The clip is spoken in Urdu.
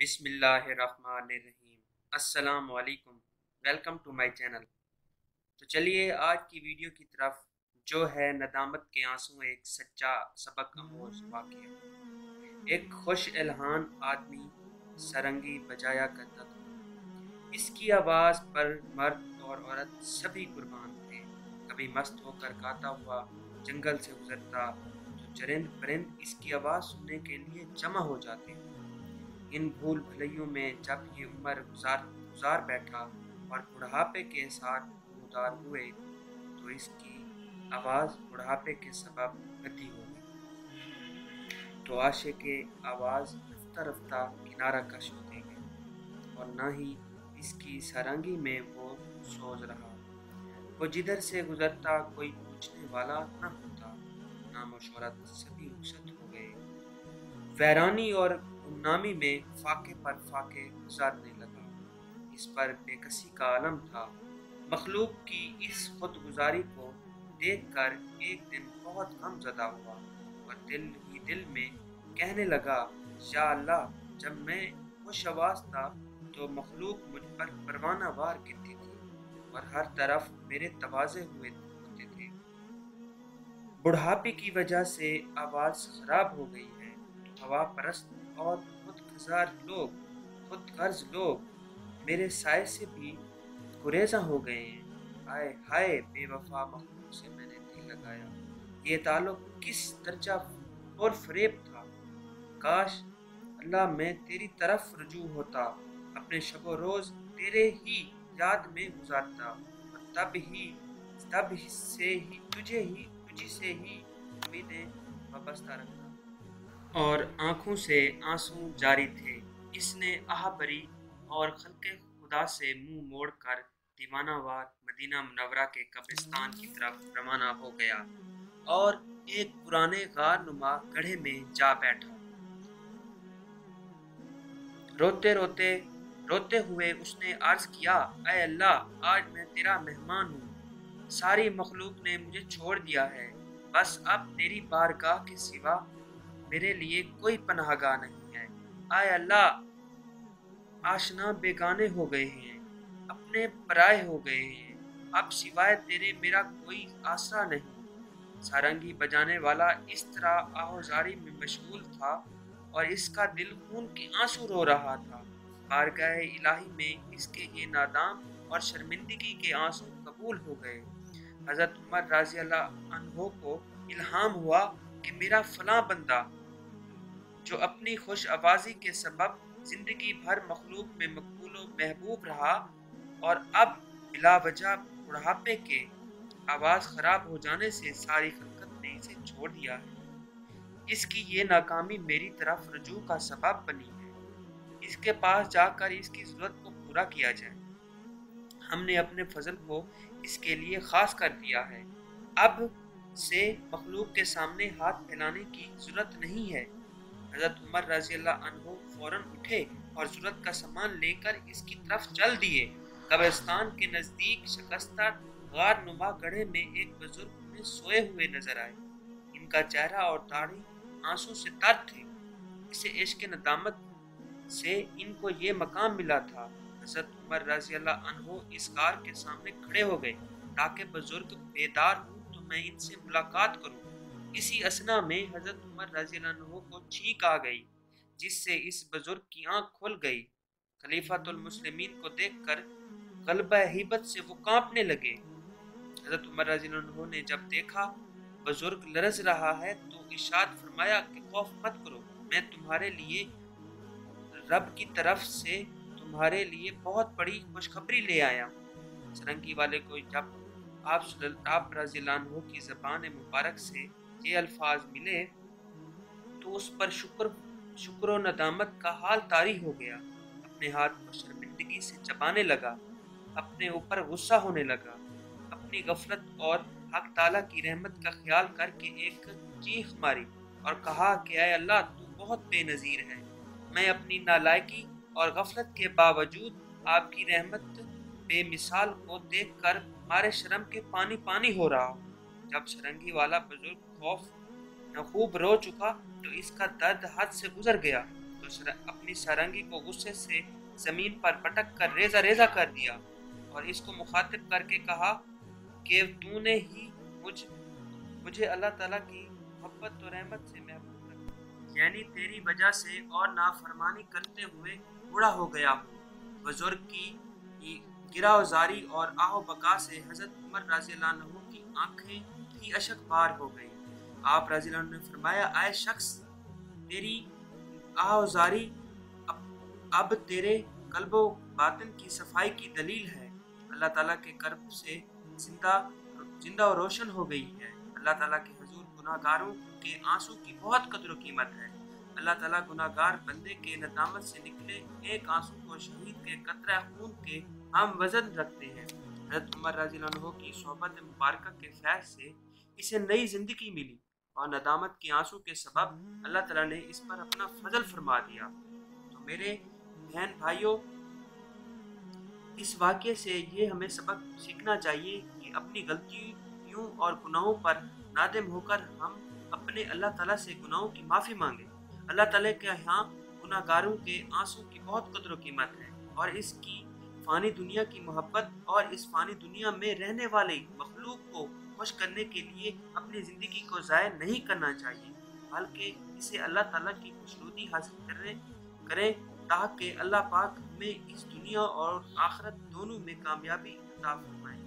بسم اللہ الرحمن الرحیم۔ السلام علیکم۔ Welcome to my channel. تو چلیے، آج کی ویڈیو کی طرف جو ہے ندامت کے آنسوں ایک سچا سبق اموز واقعہ۔ ایک خوش الہان آدمی سرنگی بجایا کرتا تھا۔ اس کی آواز پر مرد اور عورت سبھی قربان تھے۔ کبھی مست ہو کر گاتا ہوا جنگل سے گزرتا، تو چرند پرند اس کی آواز سننے کے لیے جمع ہو جاتے۔ ان بھول بھلیوں میں جب یہ عمر گزار گزار بیٹھا اور بڑھاپے کے ساتھ مدار ہوئے تو اس کی آواز بڑھاپے کے سبب گدی ہو گئی۔ تو عاشق کے آواز رفتہ رفتہ کنارہ کش ہوتے گئے اور نہ ہی اس کی سرنگی میں وہ سوز رہا۔ وہ جدھر سے گزرتا کوئی پوچھنے والا نہ ہوتا نام و شہرت سبھی رخصت ہو گئے۔ ویرانی اور نامی میں فاقے پر فاقے گزارنے لگا۔ اس پر بے کسی کا عالم تھا۔ مخلوق کی اس خود گزاری کو دیکھ کر ایک دن بہت غم زدہ ہوا اور دل ہی دل میں کہنے لگا، یا اللہ، جب میں خوش آواز تھا تو مخلوق مجھ پر پروانہ وار گرتی تھی اور ہر طرف میرے توازے ہوئے ہوتے تھے۔ بڑھاپے کی وجہ سے آواز خراب ہو گئی ہے۔ ہوا پرست اور خود گزار لوگ، خود غرض لوگ میرے سائے سے بھی گریزہ ہو گئے ہیں۔ آئے ہائے، بے وفا مخلوق سے میں نے دل لگایا۔ یہ تعلق کس درجہ اور فریب تھا؟ کاش اللہ میں تیری طرف رجوع ہوتا، اپنے شب و روز تیرے ہی یاد میں گزارتا۔ اور تب ہی، تب سے ہی، تجھے ہی، تجھی سے ہی امیدیں وابستہ رکھتا۔ اور آنکھوں سے آنسوں جاری تھے۔ اس نے آہ بری اور خلق خدا سے منہ موڑ کر دیوانہ وار مدینہ منورہ کے قبرستان کی طرف روانہ ہو گیا اور ایک پرانے غار نما گڑھے میں جا بیٹھا۔ روتے روتے روتے ہوئے اس نے عرض کیا، اے اللہ، آج میں تیرا مہمان ہوں۔ ساری مخلوق نے مجھے چھوڑ دیا ہے۔ بس اب تیری بارگاہ کے سوا میرے لیے کوئی پناہ گاہ نہیں ہے۔ آئے اللہ، آشنا بیگانے ہو گئے ہیں، اپنے پرائے ہو گئے ہیں۔ اب سوائے تیرے میرا کوئی آسرا نہیں۔ سارنگی بجانے والا اس طرح آہوزاری میں مشغول تھا اور اس کا دل خون کی آنسو رو رہا تھا۔ بارگاہ الہی میں اس کے یہ نادام اور شرمندگی کے آنسو قبول ہو گئے۔ حضرت عمر رضی اللہ عنہ کو الہام ہوا کہ میرا فلاں بندہ جو اپنی خوش آوازی کے سبب زندگی بھر مخلوق میں مقبول و محبوب رہا اور اب بلا وجہ بڑھاپے کے آواز خراب ہو جانے سے ساری خلقت نے اسے چھوڑ دیا ہے۔ اس کی یہ ناکامی میری طرف رجوع کا سبب بنی ہے۔ اس کے پاس جا کر اس کی ضرورت کو پورا کیا جائے۔ ہم نے اپنے فضل کو اس کے لیے خاص کر دیا ہے۔ اب سے مخلوق کے سامنے ہاتھ پھیلانے کی ضرورت نہیں ہے۔ حضرت عمر رضی اللہ عنہ فوراً اٹھے اور ضرورت کا سامان لے کر اس کی طرف چل دیے۔ قبرستان کے نزدیک شکستہ غار نما گڑھے میں ایک بزرگ میں سوئے ہوئے نظر آئے۔ ان کا چہرہ اور داڑھی آنسو سے تر تھے۔ اسے عشق ندامت سے ان کو یہ مقام ملا تھا۔ حضرت عمر رضی اللہ عنہ اس غار کے سامنے کھڑے ہو گئے تاکہ بزرگ بیدار ہوں تو میں ان سے ملاقات کروں۔ اسی اسنا میں حضرت عمر رضی اللہ عنہ کو چھینک آ گئی، جس سے اس بزرگ کی آنکھ کھل گئی۔ خلیفۃ المسلمین کو دیکھ کر غلبہ حیبت سے وہ کانپنے لگے۔ حضرت عمر رضی اللہ عنہ نے جب دیکھا بزرگ لرز رہا ہے تو اشاد فرمایا کہ خوف مت کرو، میں تمہارے لیے رب کی طرف سے تمہارے لیے بہت بڑی خوشخبری لے آیا سرنگی والے کو جب آپ رضی اللہ عنہ کی زبان مبارک سے یہ الفاظ ملے تو اس پر شکر شکر و ندامت کا حال طاری ہو گیا۔ اپنے ہاتھ کو شرمندگی سے چبانے لگا، اپنے اوپر غصہ ہونے لگا۔ اپنی غفلت اور حق تعالیٰ کی رحمت کا خیال کر کے ایک چیخ ماری اور کہا کہ اے اللہ، تو بہت بے نظیر ہے۔ میں اپنی نالائکی اور غفلت کے باوجود آپ کی رحمت بے مثال کو دیکھ کر مارے شرم کے پانی پانی ہو رہا جب شرنگی والا بزرگ خوف خوب رو چکا تو اس کا درد حد سے گزر گیا۔ تو اپنی سارنگی کو غصے سے زمین پر پٹک کر ریزہ ریزہ کر دیا اور اس کو مخاطب کر کے کہا کہ تو نے ہی مجھ، مجھے اللہ تعالیٰ کی محبت و رحمت سے محبوب کر یعنی تیری وجہ سے اور نافرمانی کرتے ہوئے بوڑھا ہو گیا ہوں۔ بزرگ کی گرا زاری اور آہ و بقا سے حضرت عمر رضی اللہ عنہ کی آنکھیں بھی اشک بار ہو گئی آپ رضی اللہ عنہ نے فرمایا آئے شخص تیری آہ زاری اب, اب تیرے قلب و باطن کی صفائی کی دلیل ہے۔ اللہ تعالیٰ کے کرب سے زندہ زندہ و روشن ہو گئی ہے۔ اللہ تعالیٰ کے حضور گناہ گاروں کے آنسو کی بہت قدر و قیمت ہے۔ اللہ تعالیٰ گناہ گار بندے کے ندامت سے نکلے ایک آنسو کو شہید کے قطرہ خون کے ہم وزن رکھتے ہیں۔ حضرت عمر رضی اللہ عنہ کی صحبت مبارکہ کے فیض سے اسے نئی زندگی ملی اور ندامت کی آنسو کے سبب اللہ تعالیٰ نے اس پر اپنا فضل فرما دیا۔ تو میرے بہن بھائیوں، اس واقعے سے یہ ہمیں سبق سیکھنا چاہیے کہ اپنی غلطیوں اور گناہوں پر نادم ہو کر ہم اپنے اللہ تعالیٰ سے گناہوں کی معافی مانگیں۔ اللہ تعالیٰ کے یہاں گناہ گاروں کے آنسو کی بہت قدر و قیمت ہے اور اس کی فانی دنیا کی محبت اور اس فانی دنیا میں رہنے والے مخلوق کو خوش کرنے کے لیے اپنی زندگی کو ضائع نہیں کرنا چاہیے، بلکہ اسے اللہ تعالیٰ کی خوشنودی حاصل کرنے، کریں تاکہ اللہ پاک میں اس دنیا اور آخرت دونوں میں کامیابی عطا فرمائے۔